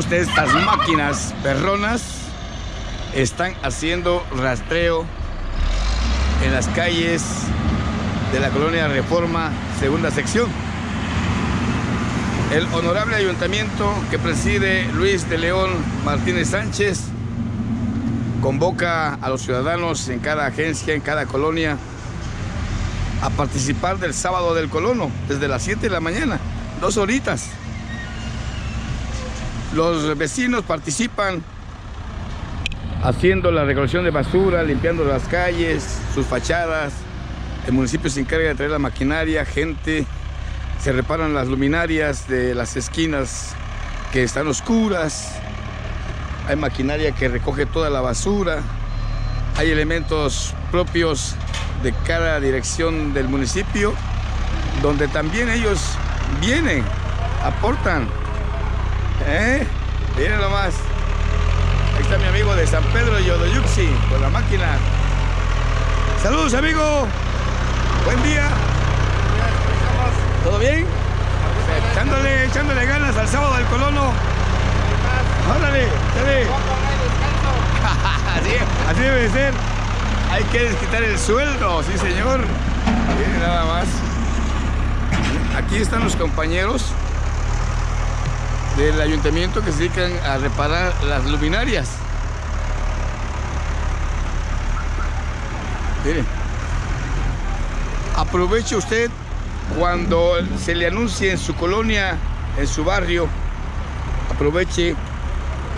ustedes, estas máquinas perronas están haciendo rastreo en las calles de la colonia Reforma, segunda sección. El honorable ayuntamiento que preside Luis de León Martínez Sánchez convoca a los ciudadanos en cada agencia, en cada colonia, a participar del sábado del colono, desde las 7 de la mañana, dos horitas. Los vecinos participan haciendo la recolección de basura, limpiando las calles, sus fachadas. El municipio se encarga de traer la maquinaria, gente, se reparan las luminarias de las esquinas que están oscuras. Hay maquinaria que recoge toda la basura. Hay elementos propios de cada dirección del municipio, donde también ellos vienen, aportan. ¿Eh? Miren nomás. Ahí está mi amigo de San Pedro Yodoyuxi con la máquina. Saludos, amigo. Buen día. ¿Todo bien? Echándole, echándole ganas al sábado del colono. Órale, dale. así, así debe ser. Hay que desquitar el sueldo, sí señor. Miren nada más. Aquí están los compañeros del ayuntamiento que se dedican a reparar las luminarias. Miren. Aproveche usted cuando se le anuncie en su colonia, en su barrio, aproveche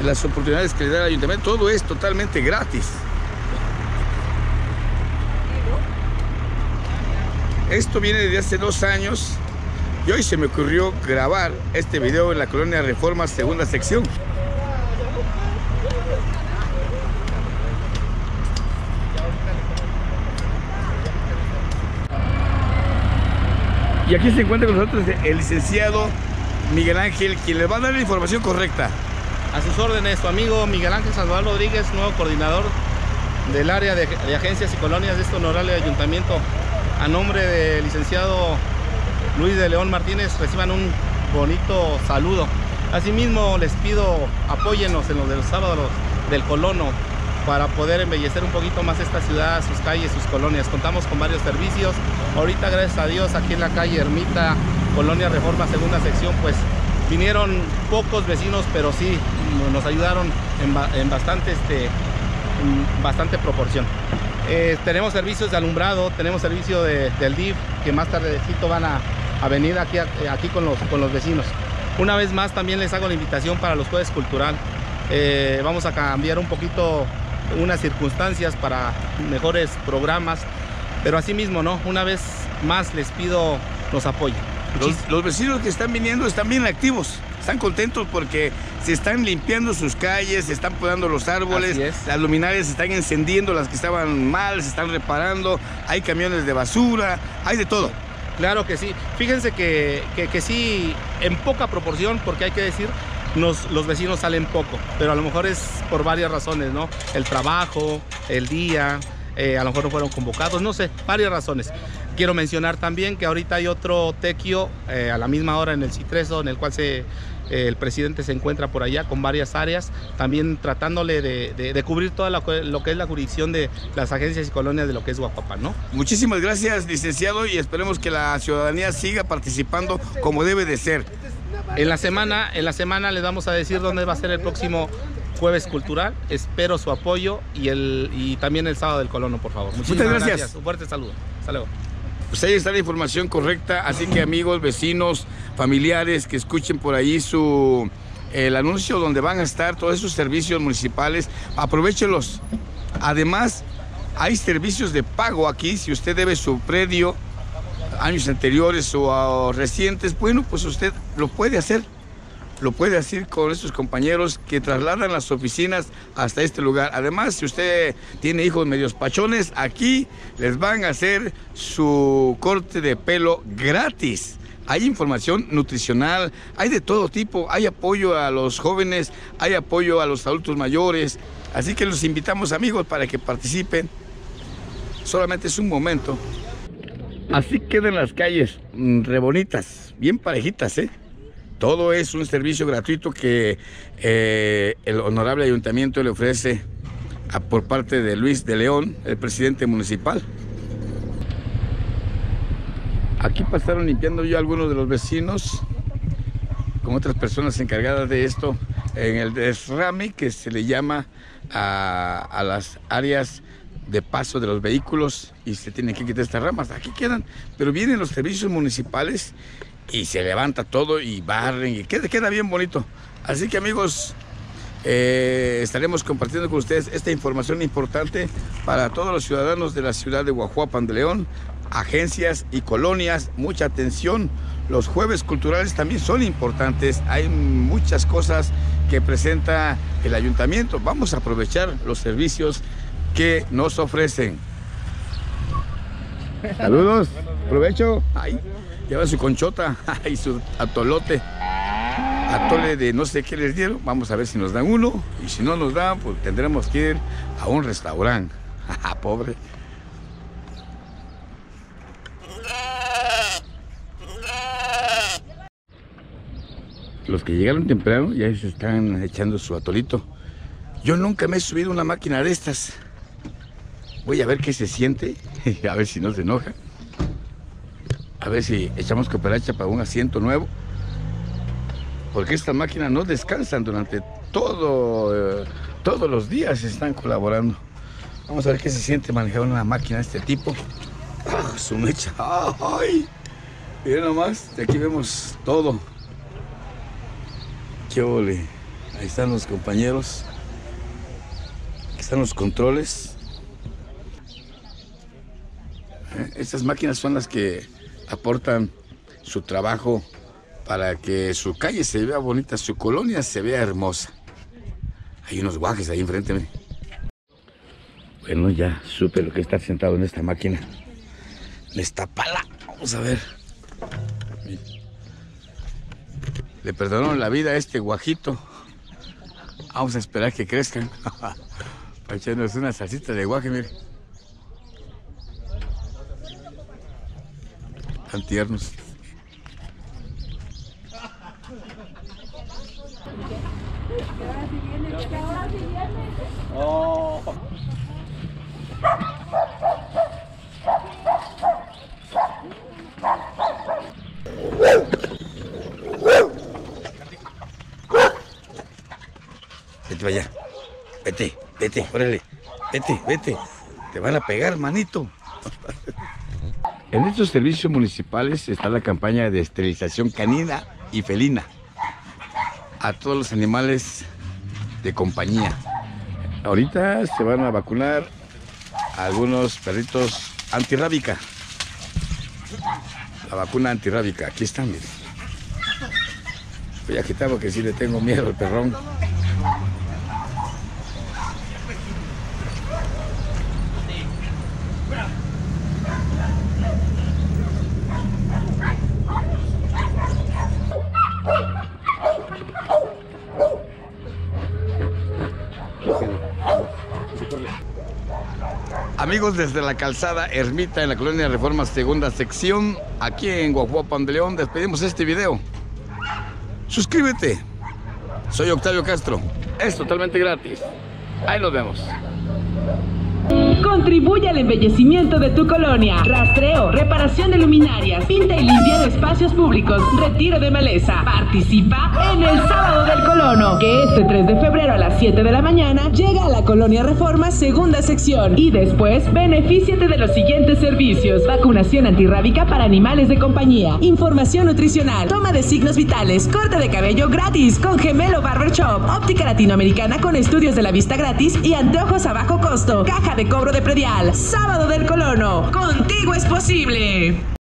las oportunidades que le da el ayuntamiento. Todo es totalmente gratis. Esto viene desde hace dos años y hoy se me ocurrió grabar este video en la colonia Reforma, segunda sección. Y aquí se encuentra con nosotros el licenciado Miguel Ángel, quien le va a dar la información correcta. A sus órdenes, su amigo Miguel Ángel Sandoval Rodríguez, nuevo coordinador del área de, de agencias y colonias de este honorable ayuntamiento. A nombre del licenciado Luis de León Martínez, reciban un bonito saludo. Asimismo, les pido apóyenos en los de los sábados del colono para poder embellecer un poquito más esta ciudad, sus calles, sus colonias. Contamos con varios servicios. Ahorita, gracias a Dios, aquí en la calle Ermita, Colonia Reforma, segunda sección, pues vinieron pocos vecinos, pero sí nos ayudaron en, ba- en bastante, este, bastante proporción. Eh, tenemos servicios de alumbrado, tenemos servicio de- del DIF, que más tardecito van a, a venir aquí, a- aquí con, los, con los vecinos. Una vez más también les hago la invitación para los jueves cultural. Eh, vamos a cambiar un poquito unas circunstancias para mejores programas, pero asimismo, ¿no? Una vez más les pido nos apoyen. Los, los vecinos que están viniendo están bien activos, están contentos porque se están limpiando sus calles, se están podando los árboles, las luminarias se están encendiendo, las que estaban mal se están reparando, hay camiones de basura, hay de todo. Claro que sí. Fíjense que, que- sí, en poca proporción, porque hay que decir, nos- los vecinos salen poco, pero a lo mejor es por varias razones, ¿no? El trabajo, el día, eh, a lo mejor no fueron convocados, no sé, varias razones. Quiero mencionar también que ahorita hay otro tequio eh, a la misma hora en el Citreso, en el cual se, el presidente se encuentra por allá con varias áreas, también tratándole de, de- de cubrir toda la- lo que es la jurisdicción de las agencias y colonias de lo que es Guapapán, ¿no? Muchísimas gracias, licenciado, y esperemos que la ciudadanía siga participando como debe de ser. En la semana, en la semana les vamos a decir dónde va a ser el próximo jueves cultural. Espero su apoyo y el y también el sábado del colono, por favor. Muchísimas Muchas gracias. Un fuerte saludo. Hasta luego. Pues ahí está la información correcta, así que amigos, vecinos, familiares que escuchen por ahí su el anuncio donde van a estar todos esos servicios municipales, aprovechenlos. Además, hay servicios de pago aquí, si usted debe su predio años anteriores o recientes, bueno, pues usted lo puede hacer. Lo puede hacer con estos compañeros que trasladan las oficinas hasta este lugar. Además, si usted tiene hijos medios pachones, aquí les van a hacer su corte de pelo gratis. Hay información nutricional, hay de todo tipo, hay apoyo a los jóvenes, hay apoyo a los adultos mayores. Así que los invitamos amigos para que participen. Solamente es un momento. Así quedan las calles, mm, re bonitas, bien parejitas, ¿eh? Todo es un servicio gratuito que eh, el honorable ayuntamiento le ofrece por parte de Luis de León, el presidente municipal. Aquí pasaron limpiando yo algunos de los vecinos con otras personas encargadas de esto en el desrame que se le llama a, a las áreas de paso de los vehículos y se tienen que quitar estas ramas. Aquí quedan, pero vienen los servicios municipales y se levanta todo y barren y queda, queda bien bonito. Así que amigos, eh, estaremos compartiendo con ustedes esta información importante para todos los ciudadanos de la ciudad de Guajuapan de León, agencias y colonias. Mucha atención. Los jueves culturales también son importantes. Hay muchas cosas que presenta el ayuntamiento. Vamos a aprovechar los servicios que nos ofrecen. Saludos, provecho. Ay. Lleva su conchota y su atolote. Atole de no sé qué les dieron. Vamos a ver si nos dan uno. Y si no nos dan, pues tendremos que ir a un restaurante. Pobre. Los que llegaron temprano ya se están echando su atolito. Yo nunca me he subido a una máquina de estas. Voy a ver qué se siente, a ver si no se enoja a ver si echamos cooperacha para un asiento nuevo. Porque estas máquinas no descansan durante todo, eh, todos los días, están colaborando. Vamos a ver qué se siente manejar una máquina de este tipo. ¡Ah, su mecha! ¡Ay! Miren nomás, de aquí vemos todo. ¡Qué ole! Ahí están los compañeros. Aquí están los controles. Estas máquinas son las que aportan su trabajo para que su calle se vea bonita, su colonia se vea hermosa. Hay unos guajes ahí enfrente. Bueno, ya supe lo que está sentado en esta máquina. esta pala. Vamos a ver. Le perdonaron la vida a este guajito. Vamos a esperar que crezcan. Para echarnos una salsita de guaje, mire. Tan tiernos. Vete allá. Vete, vete, órale. Vete, vete. Te van a pegar, manito. En estos servicios municipales está la campaña de esterilización canina y felina a todos los animales de compañía. Ahorita se van a vacunar algunos perritos antirrábica. La vacuna antirrábica, aquí están, miren. Voy a quitar porque sí le tengo miedo al perrón. Amigos, desde la calzada Ermita en la colonia Reforma Segunda Sección, aquí en Guajuapan de León, despedimos este video. Suscríbete. Soy Octavio Castro. Es totalmente gratis. Ahí nos vemos. Contribuye al embellecimiento de tu colonia. Rastreo, reparación de luminarias, pinta y limpia de espacios públicos, retiro de maleza. Participa en el Sábado del Colono, que este 3 de febrero a las 7 de la mañana llega a la Colonia Reforma, segunda sección. Y después, benefíciate de los siguientes servicios: vacunación antirrábica para animales de compañía, información nutricional, toma de signos vitales, corte de cabello gratis con Gemelo Barber Shop, óptica latinoamericana con estudios de la vista gratis y anteojos a bajo costo, de cobro de predial. Sábado del Colono. Contigo es posible.